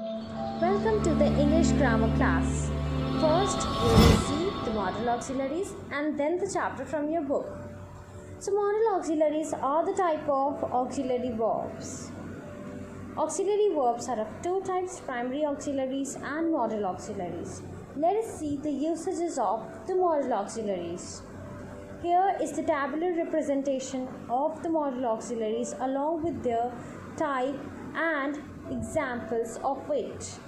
Welcome to the English grammar class. First, we will see the modal auxiliaries and then the chapter from your book. So, modal auxiliaries are the type of auxiliary verbs. Auxiliary verbs are of two types primary auxiliaries and modal auxiliaries. Let us see the usages of the modal auxiliaries. Here is the tabular representation of the modal auxiliaries along with their type and examples of it.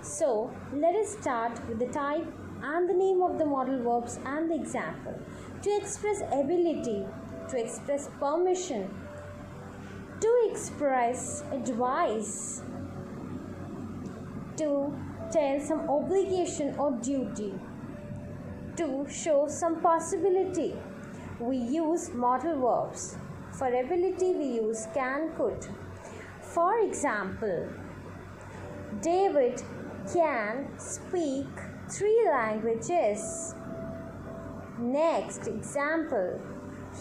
So, let us start with the type and the name of the modal verbs and the example. To express ability, to express permission, to express advice, to tell some obligation or duty, to show some possibility. We use modal verbs. For ability, we use can, could. For example, David can speak three languages. Next example,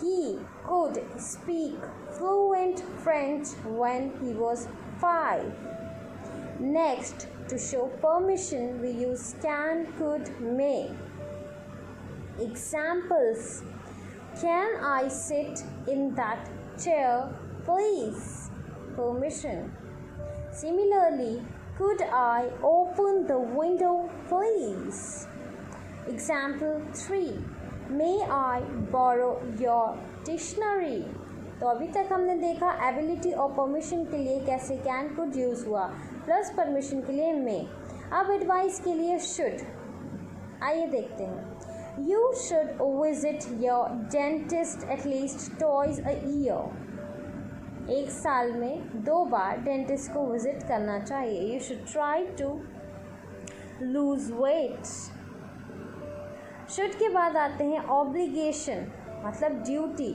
he could speak fluent French when he was five. Next, to show permission, we use can, could, may. Examples Can I sit in that chair, please? Permission. Similarly, could I open the window, please? Example 3 May I borrow your dictionary? तो अभी तक हमने देखा ability और permission के लिए कैसे can could use हुआ प्लस परमिशन के लिए मे अब एडवाइस के लिए शुड आइए देखते हैं you should visit your dentist at least twice a year एक साल में दो बार डेंटिस्ट को विज़िट करना चाहिए। You should try to lose weight should के बाद आते हैं ऑब्लिगेशन मतलब ड्यूटी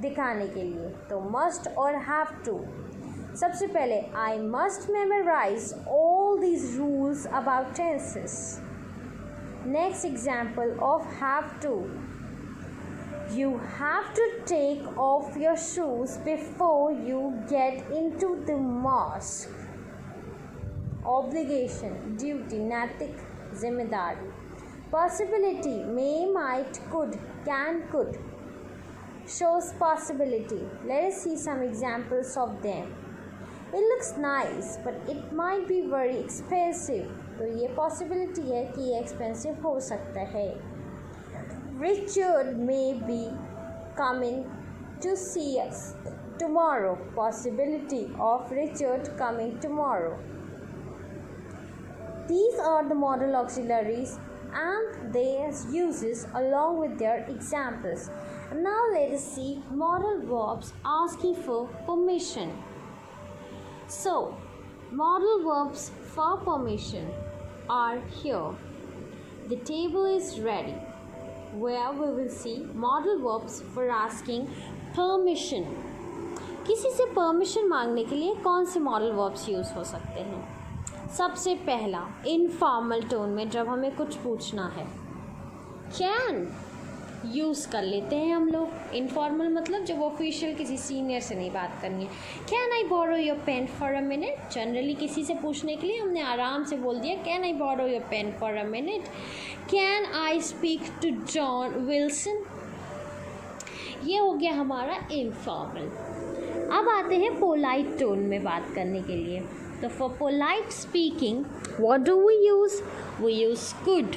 दिखाने के लिए। तो मस्ट और हैव टू सबसे पहले I must memorize all these rules about tenses next example of have to you have to take off your shoes before you get into the mosque obligation duty नैतिक जिम्मेदारी possibility may might could can could shows possibility. Let us see some examples of them. It looks nice, but it might be very expensive. तो ये possibility है कि ये expensive हो सकता है Richard may be coming to see us tomorrow. Possibility of Richard coming tomorrow. These are the modal auxiliaries and their uses along with their examples. Now let us see modal verbs asking for permission. So, modal verbs for permission are here. The table is ready where we will see modal verbs for asking permission. किसी से permission मांगने के लिए कौन से modal verbs use हो सकते हैं सबसे पहला इनफॉर्मल टोन में जब हमें कुछ पूछना है कैन यूज़ कर लेते हैं हम लोग। इनफॉर्मल मतलब जब ऑफिशियल किसी सीनियर से नहीं बात करनी है। Can I borrow your pen for a minute generally किसी से पूछने के लिए हमने आराम से बोल दिया can I borrow your pen for a minute can I speak to John Wilson ये हो गया हमारा इनफॉर्मल अब आते हैं पोलाइट टोन में बात करने के लिए। तो for polite speaking what do we use we use could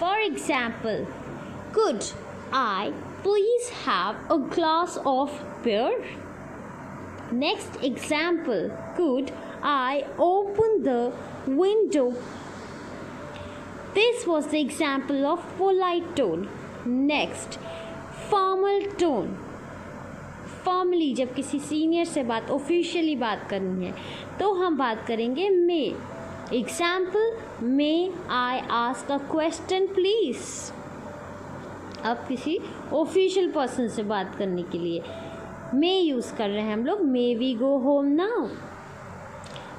for example Could I please have a glass of beer? Next example Could I open the window? This was the example of polite tone. Next, formal tone. Formally जब किसी senior से बात officially बात करनी है तो हम बात करेंगे may example may I ask a question please अब किसी ऑफिशियल पर्सन से बात करने के लिए। मे यूज़ कर रहे हैं हम लोग। May we go home now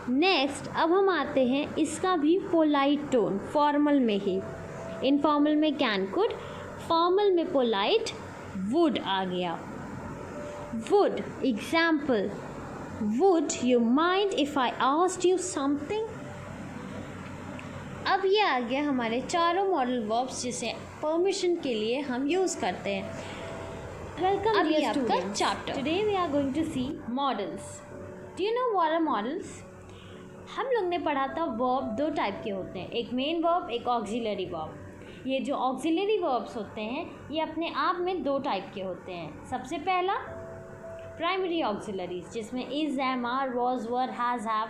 next अब हम आते हैं इसका भी पोलाइट टोन फॉर्मल में ही। इनफॉर्मल में कैन कुड फॉर्मल में पोलाइट वुड आ गया। Would example would you mind if I asked you something अब ये आ गया हमारे चारों मॉडल वर्ब्स जिसे परमिशन के लिए हम यूज़ करते हैं। वेलकम आपका chapter. Today we are going to see models. Do you know what are models? हम लोग ने पढ़ा था वर्ब दो टाइप के होते हैं। एक मेन वर्ब एक ऑक्सिलरी वर्ब ये जो ऑक्सिलरी वर्ब्स होते हैं ये अपने आप में दो टाइप के होते हैं। सबसे पहला प्राइमरी ऑक्सिलरीज जिसमें is am are was were has have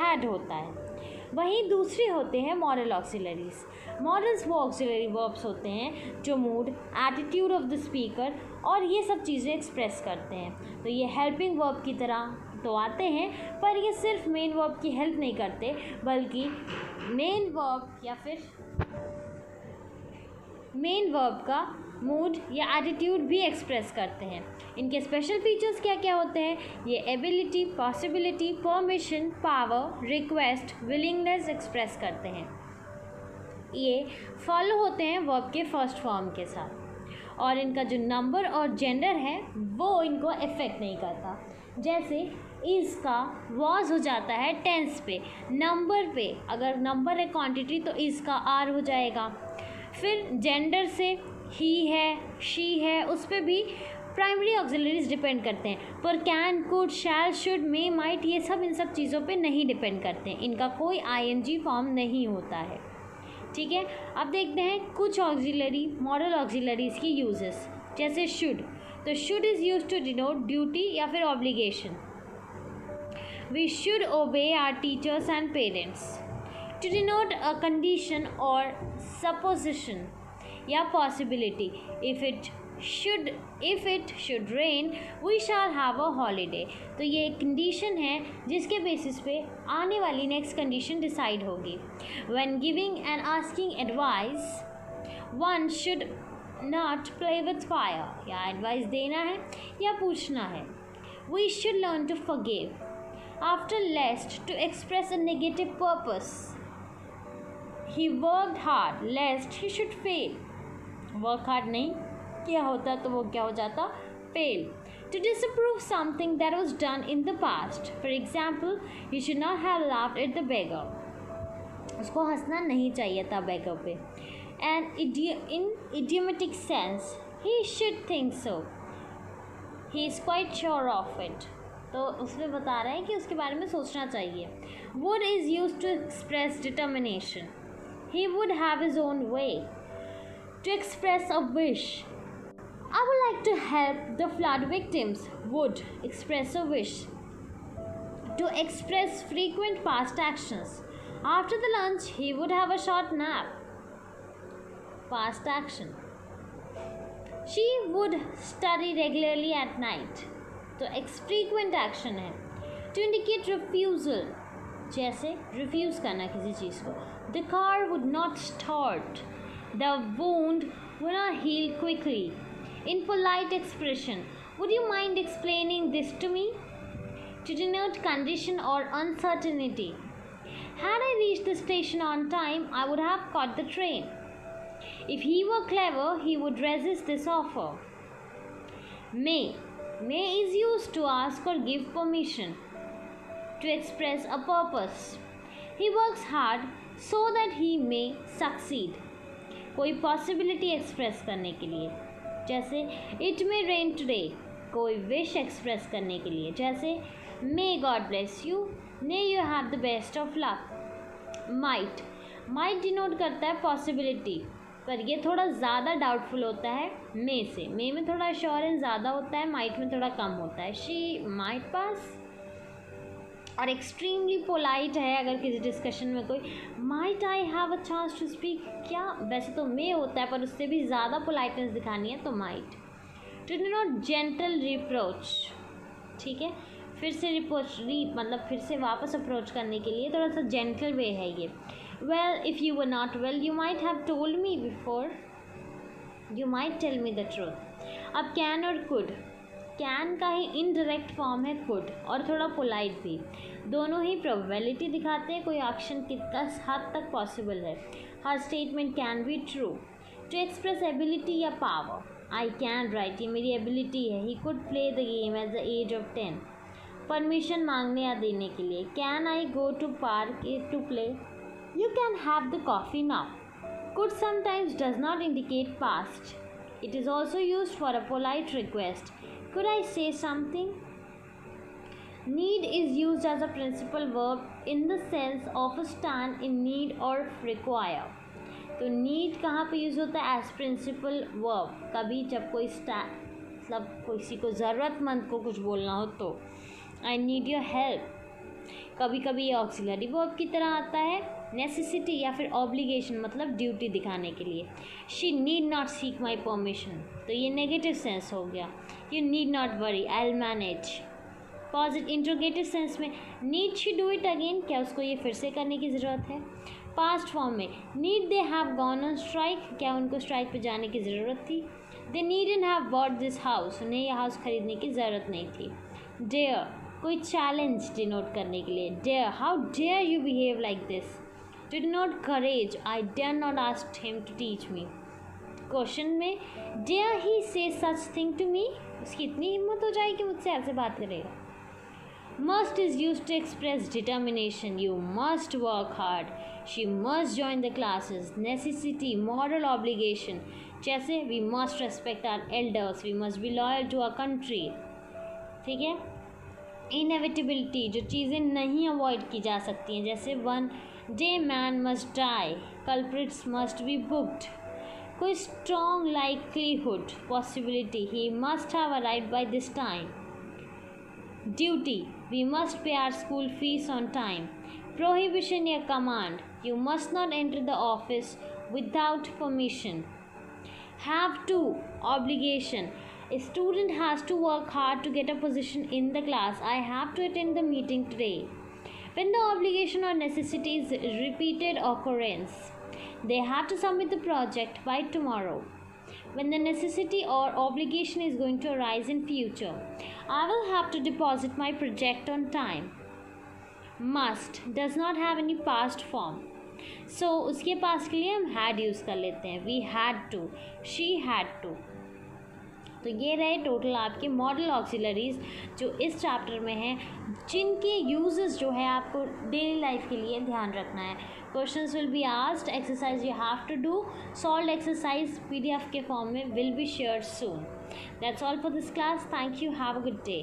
had होता है। वहीं दूसरे होते हैं मॉरल ऑक्सिलरीज मॉरल्स वो ऑक्सिलरी वर्ब्स होते हैं जो mood attitude of the speaker और ये सब चीज़ें एक्सप्रेस करते हैं. तो ये हेल्पिंग वर्ब की तरह तो आते हैं, पर ये सिर्फ़ मेन वर्ब की हेल्प नहीं करते, बल्कि मेन वर्ब या फिर मेन वर्ब का मूड या एटीट्यूड भी एक्सप्रेस करते हैं। इनके स्पेशल फीचर्स क्या क्या होते हैं? ये ability possibility permission power request willingness express करते हैं। ये फॉलो होते हैं वर्ब के फ़र्स्ट फॉर्म के साथ। और इनका जो नंबर और जेंडर है, वो इनको अफेक्ट नहीं करता। जैसे इसका वॉज़ हो जाता है टेंस पे नंबर पे। अगर नंबर है क्वांटिटी तो इसका आर हो जाएगा। फिर जेंडर से ही है शी है, उस पर भी प्राइमरी ऑक्सिलरीज डिपेंड करते हैं। पर can could shall should may might ये सब इन सब चीज़ों पे नहीं डिपेंड करते हैं। इनका कोई आईएनजी फॉर्म नहीं होता है। ठीक है? अब देखते हैं कुछ ऑक्सिलरी मॉडल ऑक्सिलरीज की यूजेस जैसे शुड तो should is use to denote duty या फिर obligation we should obey our teachers and parents to denote a condition और supposition या possibility if it should if it should rain we shall have a holiday तो ये एक condition है, जिसके basis पे आने वाली नेक्स्ट कंडीशन डिसाइड होगी. When giving and asking advice one should not play with fire या एडवाइस देना है, या पूछना है. We should learn to fave after lest to express a negative purpose he work hard lest he should fail work hard नहीं किया होता तो वो क्या हो जाता? Fail. To disapprove something that was done in the past for example you should not have laughed at the beggar उसको हंसना नहीं चाहिए था बेगर पे। And in idiomatic sense he should think so he is quite sure of it तो उसमें बता रहे हैं कि उसके बारे में सोचना चाहिए। Would is use to express determination he would have his own way. To express a wish, I would like to help the flood victims, would express a wish. To express frequent past actions, after the lunch, he would have a short nap. Past action. She would study regularly at night. तो x frequent action है to indicate refusal जैसे refuse करना किसी चीज़ को The car would not start. the wound will not heal quickly. In polite expression, would you mind explaining this to me? To denote condition or uncertainty. Had I reached the station on time, I would have caught the train. If he were clever, he would resist this offer. May. May is used to ask or give permission to express a purpose. He works hard so that he may succeed. कोई possibility express करने के लिए। जैसे it may rain today कोई wish express करने के लिए। जैसे may God bless you may you have the best of luck might might denote करता है पॉसिबिलिटी पर ये थोड़ा ज़्यादा डाउटफुल होता है मे से। मे में थोड़ा श्योरेंस ज़्यादा होता है माइट में थोड़ा कम होता है। शी माइट पास और एक्सट्रीमली पोलाइट है अगर किसी डिस्कशन में कोई। Might I have a chance to speak क्या? वैसे तो मे होता है, पर उससे भी ज़्यादा पोलाइटनेस दिखानी है तो might to do not gentle reproach ठीक है? फिर से रिप्रोच री मतलब फिर से वापस अप्रोच करने के लिए थोड़ा सा जेंटल वे है ये। Well if you were not well you might have told me before you might tell me the truth अब कैन और कुड कैन का ही इनडायरेक्ट फॉर्म है कुड और थोड़ा पोलाइट भी। दोनों ही प्रोबेबिलिटी दिखाते हैं, कोई एक्शन कितना हद तक पॉसिबल है। हर statement can be true to express ability or power I can write ये मेरी एबिलिटी है। He could play the game at the age of ten permission मांगने या देने के लिए can I go to park to play you can have the coffee now could sometimes does not indicate past it is also use for a polite request could I say something Need is used as a principal verb in the sense of a stand in need or require. तो need कहाँ पे use होता है? As principal verb कभी जब कोई मतलब किसी को ज़रूरतमंद को कुछ बोलना हो तो। आई नीड योर हेल्प कभी कभी ये ऑक्सिलरी वर्ब की तरह आता है। नेसेसिटी या फिर ऑब्लिगेशन मतलब ड्यूटी दिखाने के लिए। She need not seek my permission तो ये नेगेटिव सेंस हो गया। You need not worry I'll manage positive interrogative sense में need she do it again क्या उसको ये फिर से करने की ज़रूरत है? पास्ट फॉर्म में need they have gone on strike क्या उनको स्ट्राइक पे जाने की ज़रूरत थी? They need in have bought this house उन्हें यह हाउस खरीदने की ज़रूरत नहीं थी। डेयर कोई चैलेंज डिनोट करने के लिए। Dare how dare you behave like this to not courage I dare not asked him to teach me question में dare he say such thing to me उसकी इतनी हिम्मत हो जाए कि मुझसे, ऐसे बात करेगा। Must is use to express determination you must work hard she must join the classes necessity moral obligation जैसे we must respect our elders we must be loyal to our country ठीक है? इनएविटेबिलिटी जो चीज़ें नहीं avoid की जा सकती हैं, जैसे one day man must die culprits must be booked with strong likelihood possibility he must have arrived by this time. Duty We must pay our school fees on time. Prohibition a command You must not enter the office without permission. Have to obligation a student has to work hard to get a position in the class. I have to attend the meeting today. When the obligation or necessity is repeated occurrence. they have to submit the project by tomorrow when the necessity or obligation is going to arise in future. I will have to deposit my project on time. Must does not have any past form. So उसके पास के लिए हम had use कर लेते हैं We had to. She had to. तो ये रहे टोटल आपके मॉडल ऑक्सिलरीज जो इस चैप्टर में हैं, जिनके यूजेस जो है आपको डेली लाइफ के लिए ध्यान रखना है। Question will be asked exercise you have to do solve exercise PDF के फॉर्म में will be share soon that's all for this class thank you have a good day